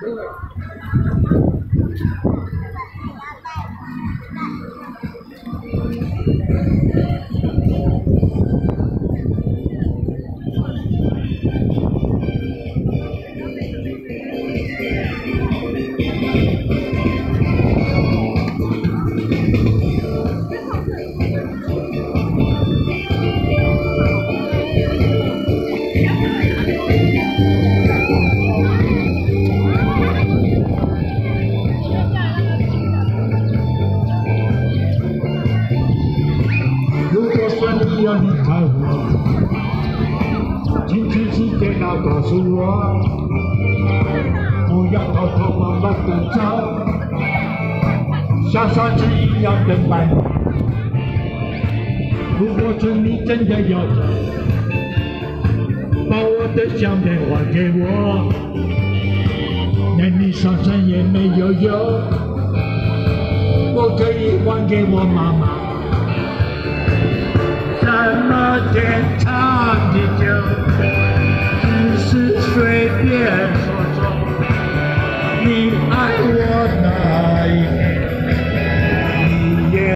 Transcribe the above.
要告诉我，不要偷偷慢慢的走，像上次一样等待。如果是你真的要走，把我的相片还给我，连你上身也没有用，我可以还给我妈妈。什么天长地久，